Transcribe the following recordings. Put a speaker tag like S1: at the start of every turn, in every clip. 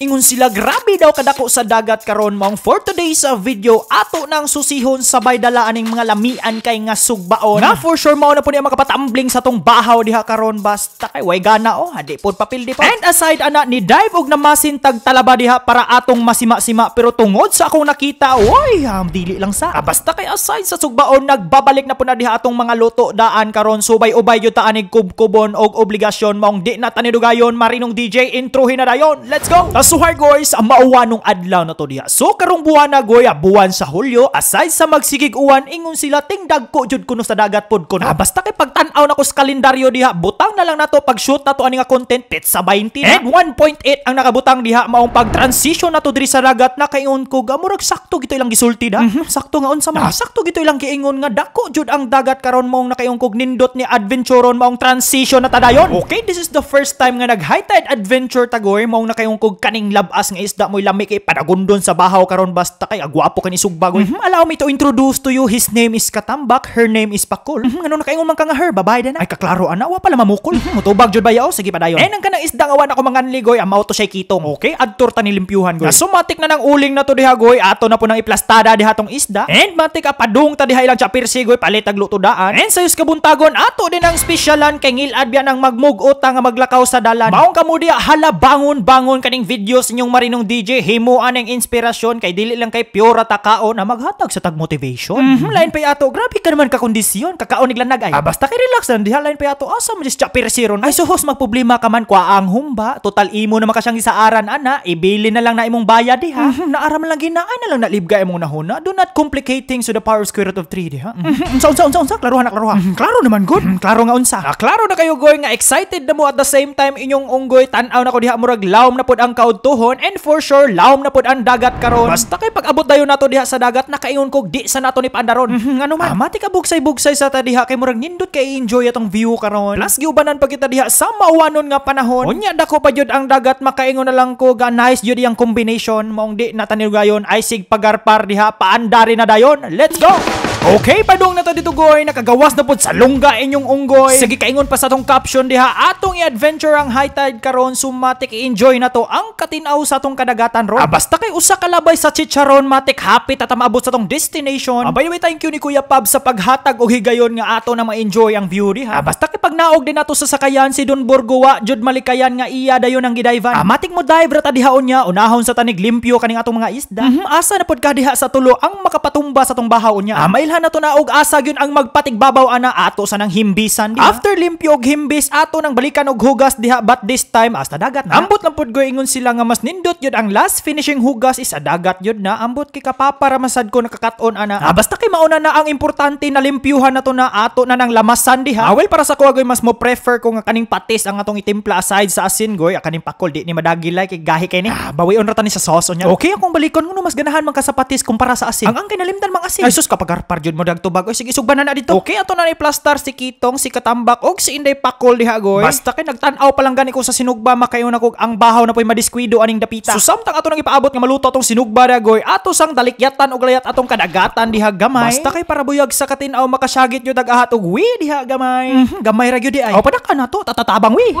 S1: Ingon sila grabe daw kadako sa dagat karon maong for today's uh, video ato nang susihon sabay dala aning mga lamian kay nga sugbaon. Nga for sure mao na po niya makapatambling sa tong bahaw diha karon basta kay way gana oh hadi pod papel di pa. And aside ana ni dive og namasin tag talaba diha para atong masima-sima pero tungod sa akong nakita oy am dili lang sa. Ah, basta kay aside sa sugbaon nagbabalik na po na diha atong mga luto daan karon subay ubay gyud ta aning kubkubon og obligasyon maong di na tanidugayon marinong DJ introhin na dayon. Let's go. So hi guys, ang mauwa nung adlaw na to diha. So karong buwan na goy, ah, buwan sa Hulyo, aside sa magsigig uwan, ingon sila tingdag ko jud kuno sa dagat pod ko. Ah, basta kay pagtan-aw na ko sa kalendaryo diha, butang na lang nato pag shoot na to ani nga content pit sa 20 na. And 1.8 ang nakabutang diha maong pag transition na to diri sa dagat na kaingon ko gamurag sakto gito ilang gisulti da. Mhm, sakto nga unsa man. Ah, sakto gito ilang giingon nga dako jud ang dagat karon maong nakaingon kog nindot ni adventuron maong transition na tadayon. Okay, this is the first time nga nag high tide adventure tagoy maong nakaingon kog kaning labas nga isda mo'y lami kay padagundon sa bahaw karon basta kay agwapo kani sugbagoy. Mm-hmm. Allow me to introduce to you his name is Katambak, her name is Pakul. Mm-hmm. Ano nakaingon man ka nga her, babae na. Ay kaklaro ana, wa pala mamukol. Mm-hmm. Mutubag jud ba yaw? Sige pa dayon. Eh nang kanang isda nga wana ko manganli goy, amaw to siya kitong. Okay, adtor ta ni limpyuhan goy. Nasumatik na nang uling na to diha goy, ato na po nang iplastada diha tong isda. And matik apadung ta diha ilang chapirsi goy palit ag luto daan. And sayos kabuntagon ato din ang spesyalan kay ngilad biya nang magmugot nga maglakaw sa dalan. Maong kamo diha hala bangon bangon kaning videos ninyong marinong DJ himuan ang inspirasyon kay dili lang kay pure takao na maghatag sa tag motivation. Mm-hmm. Lain pa ato, grabe ka naman ka kondisyon, kakaon naglanag ay. Ah, basta kay relax lang diha lain pa ato, asa mo disya persiron. Ay suhos magproblema ka man kwa ang humba, total imo na makasyang isaaran ana, ibili na lang na imong bayad diha. Mm-hmm. Naaram lang ginaay na lang nalibga imong nahuna. Do not complicate things to the power square root of 3 diha. Mm-hmm. Unsa unsa unsa unsa klaruhan na klaruhan. Mm-hmm. Klaro naman good. Mm-hmm. Klaro nga unsa. Ah, klaro na kayo goy nga excited na mo at the same time inyong unggoy tan-aw na ko diha murag lawom na pod ang kaudtuhon and for sure lawom na pod ang dagat karon. Basta kay pag-abot dayon nato diha sa dagat nakaingon kog di sa nato ni pandaron. Mm-hmm, ano man? Ah, mati ka bugsay-bugsay sa ta diha kay murag nindot kay enjoy atong view karon. Plus giubanan pa kita diha sa mauwanon nga panahon. Unya dako pa jud ang dagat makaingon na lang ko ga nice jud yang combination mong di na tanigayon ay sig pagarpar diha paandari na dayon. Let's go. Okay, padung na to dito goy, nakagawas na pod sa lungga inyong unggoy. Sige kaingon pa sa tong caption diha, atong i-adventure ang high tide karon sumatik i-enjoy na to ang katinaw sa tong kadagatan ron. Ah, basta kay usa ka labay sa chicharon matik happy ta maabot sa tong destination. Ah, by the way, thank you ni Kuya Pab sa paghatag og higayon nga ato na ma-enjoy ang view diha. Ah, basta kay pag naog din nato sa sakayan si Don Borgowa, jud malikayan nga iya dayon ang gidayvan. Ah, matik mo dive ra ta dihaon niya, unahon sa tanig limpyo kaning atong mga isda. Mm-hmm, asa na pod ka diha sa tulo ang makapatumba sa tong bahaw niya. Ah, na to na og asa gyud ang magpatigbabaw ana ato sa nang himbisan diha. After limpyo og himbis ato nang balikan og hugas diha but this time asta dagat na. Ambot lang go ingon sila nga mas nindot yun ang last finishing hugas is a dagat yun na ambot kay kapaparamasad ko nakakaton ana. Ah, basta kay mauna na ang importante na limpyuhan na to na ato na nang lamasan diha. Ah, well para sa ko agoy mas mo prefer ko nga kaning patis ang atong itimpla aside sa asin goy kaning pakol di ni madagilay kay gahi kay ni. Ah, bawion ra ta ni sa sauce niya. Okay akong balikon kuno mas ganahan man ka sa patis kumpara sa asin. Ang ang kinalimtan mang asin. Ay sus kapag jud mo dagtubag oy sige sugban na dito. Okay ato na ni plastar si Kitong si Katambak og si Inday Pakol diha goy. Basta kay nagtan-aw pa lang gani ko sa sinugba makayo na kog ang bahaw na poy madiskwido aning dapita. So samtang ato nang ipaabot nga maluto atong sinugba diha goy ato sang dalikyatan og layat atong kadagatan diha gamay. Basta kay para buyag sa katinaw makasyagit yo dag-ahat og wi diha gamay. Mm-hmm, gamay ra gyud di ay. O padaka na to tatatabang wi.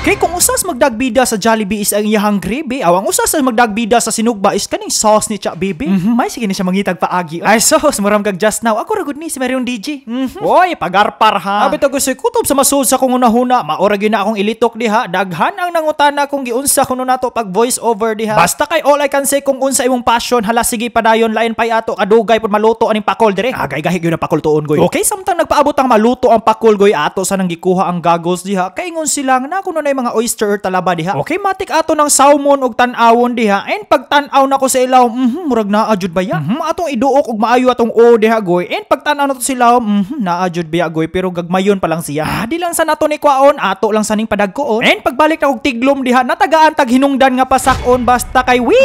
S1: Okay kung usas magdagbida sa Jollibee is ang iyahang gravy. Awang usas magdagbida sa sinugba is kaning sauce ni Cha Bibi. Mm-hmm, may sige ni siya mangitag paagi. Ay sauce muram kag just now. Ako ra gud ni si Marion DJ. Mm-hmm. Oy, pagarpar ha. Abi to gusto kutob sa masud sa kung una-huna, maora gyud na akong ilitok diha. Daghan ang nangutana kung giunsa kuno nato pag voice over diha. Basta kay all I can say kung unsa imong passion, hala sige padayon lain pay ato kadugay pud maluto aning pakol dire. Agay gahi gyud na pakol tuon goy. Okay, samtang nagpaabot ang maluto ang pakol goy ato sa nang gikuha ang goggles diha. Kay ingon sila na kuno na mga oyster or talaba diha. Okay, matik ato ng salmon og tan-awon diha. And pag tan-aw na ko sa ilaw, mhm, murag naa jud ba ya? Mhm, atong iduok og maayo atong o diha goy. And pag tan-aw na to sila, mhm, naa jud ba goy pero gagmayon pa lang siya. Ah, di lang sa nato ni kwaon, ato lang sa ning padagkoon. And pagbalik na og tiglom diha, natagaan tag hinungdan nga pasakon basta kay wi.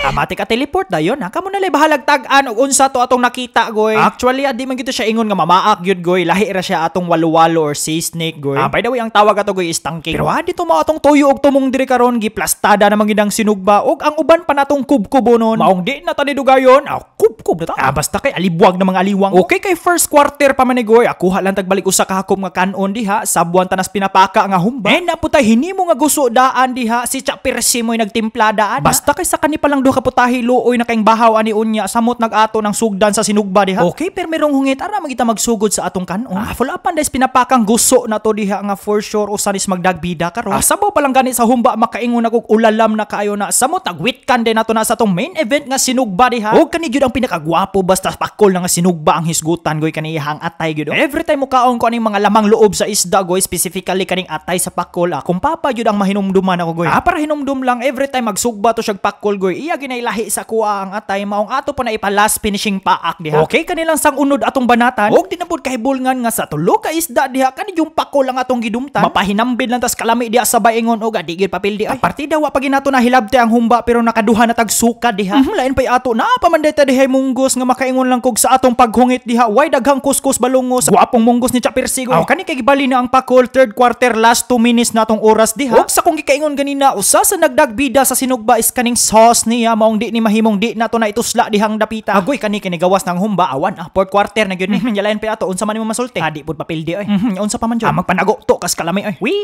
S1: Amati ka teleport dayon ha. Kamo na lay bahalag tag-an og unsa to atong nakita goy. Actually adi man gito siya ingon nga mamaak gyud goy. Lahi ra siya atong waluwalo or sea snake goy. Ah, by the way ang tawag ato goy is tangking. Pero adi to mao atong tuyo og tumong diri karon giplastada na mangidang sinugba og ang uban pa natong kubkubo nun. Maong di na tani dugayon. Ah, kubkob na ta. Ah, basta kay alibuag na mga aliwang. Okay kay first quarter pa man ni Goy. Ako halang tagbalik usa ka hakom nga kanon diha. Sabuan tanas pinapaka nga humba. Eh naputay hinimo nga gusto daan diha si Cha Persi mo'y nagtimpla daan. Basta kay sa kani pa lang do ka putahi luoy na kaing bahaw ani unya samot nag-ato ng sugdan sa sinugba diha. Okay, pero merong hungit ara magita magsugod sa atong kanon. Ah, full upan des pinapakang gusto na to diha nga for sure usanis magdagbida karon. Ah, sabaw pa lang gani sa humba makaingon ako ulalam na kaayo na samot nagwitkan din nato na sa tong main event nga sinugba diha. Og kani gyud ang pinakagwapo basta pakol na nga sinugba ang hisgutan goy kaniyang atay gyud. Every time mo kaon ko aning mga lamang loob sa isda goy specifically kaning atay sa pakol ah, kung papa gyud ang mahinumduman ako goy. Ah, para hinumdum lang every time magsugba to siya pakol goy. Iya ginailahi sa kuha ang atay maong ato pa na ipalas finishing paak diha. Okay kanilang sang unod atong banatan. Og dinapod kahibulngan nga sa tulo ka isda diha kani yung pakol lang atong gidumtan. Mapahinambid lang tas kalami diha sa baingon og adi gyud papel di. Ay, partida wa pa ginato na hilabte ang humba pero nakaduha na tag suka diha. Mhm, lain pa'y ato na pamanday ta diha munggos nga makaingon lang kog sa atong paghungit diha. Way daghang kuskus balungos. Guwapong munggos ni Chapirsigo. Aw kani kay gibali na ang pakol third quarter last 2 minutes natong oras diha. Og sa kong gikaingon ganina usa sa nagdagbida sa sinugba is kaning sauce niya maong di ni mahimong di nato na itusla dihang dapita. Agoy kani kini gawas ng humba awan ah fourth quarter na gyud ni. Yalain pa ato unsa man nimo masulti. Adi pud papel di oy. Mhm, Unsa pa man jud. Ah, magpanago to kas kalami oy. Wi.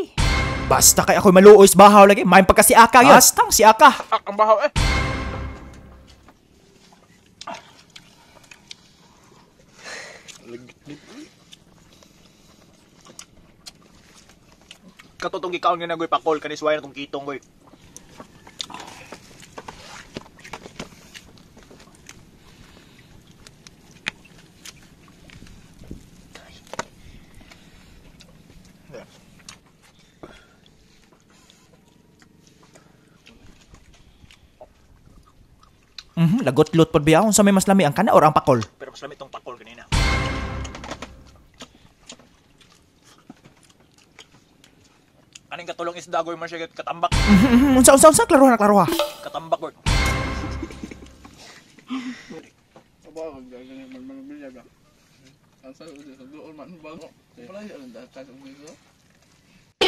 S1: Basta kay ako'y maluoy sa bahaw lagi. May pagka si Aka yun. Bastang si Aka.
S2: Ah, ang bahaw eh. Katotong gikaon nga nagoy pakol kanis way na tong kitong goy.
S1: Mhm, lagot-lot pod biya sa may mas lami ang kana or ang pakol.
S2: Pero mas lamit tong pakol kanina. Aning katulong isda goy man siya katambak.
S1: Mhm, unsa unsa unsa klaro na klaro ha.
S2: Katambak goy.
S3: Aba, gagawin man man bilya? Ang sa sa doon man bago. Wala yan ang sa ulo.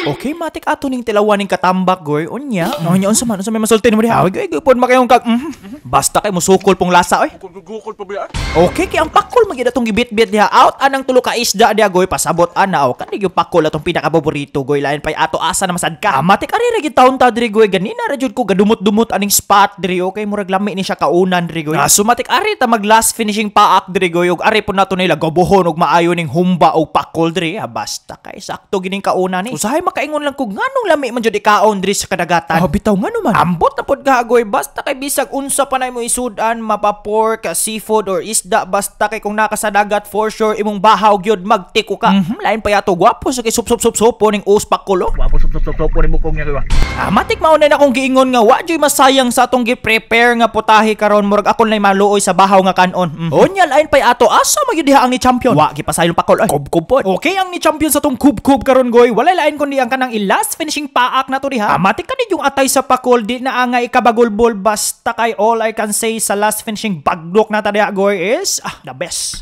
S1: Okay, matik ato ning tilawan ning katambak goy. Unya, no nya unsa man unsa may masulti mo diha. Awig gyud pod makayong kag. mhm. Basta kay musukol pong lasa oy.
S2: Gugukol pa biya.
S1: Okay, kay ang pakol magid atong gibit-bit diha. Out anang tulo ka isda diha goy pasabot ana o kani yung pakol atong pinaka-paborito goy lain pay ato asa na masad ka. Ah, matik ari ra gid taon ta diri goy ganina ra jud ko gadumot-dumot aning spot diri okay murag lami ni siya kaunan diri goy. Ah, so matik ari ta mag last finishing paak diri goy ug ari po nato nila gobohon ug maayo ning humba o pakol diri. Ah, basta kay sakto gining kaunan ni. Usahay makaingon lang ko nganong lami man jud ikaon diri sa kadagatan. Ah, bitaw ngano man. Ambot na pod ka goy basta kay bisag unsa pa na mo isudan mapa pork, seafood or isda basta kay kung naka sa dagat for sure imong bahaw gyud magtiko ka. Mhm, lain pa yato gwapo sa kay sup sup sup sup ning us pakulo.
S2: Wapo sup sup sup sup ni mukong niya goy.
S1: Ah, matik mao na akong giingon nga wa joy masayang sa atong gi-prepare nga putahe karon murag akon lay maluoy sa bahaw nga kanon. Mm. Onya lain pa ato asa magyud diha ang ni champion. Wa gipasayong pakol. Ay, kub-kub pod. Okay ang ni champion sa tong kub-kub karon goy. Wala lain kundi ang kanang last finishing paak na to diha. Matik kani yung atay sa pakol di na angay kabagulbol basta kay all I can say sa last finishing baglok na ta diha goy is ah, the best.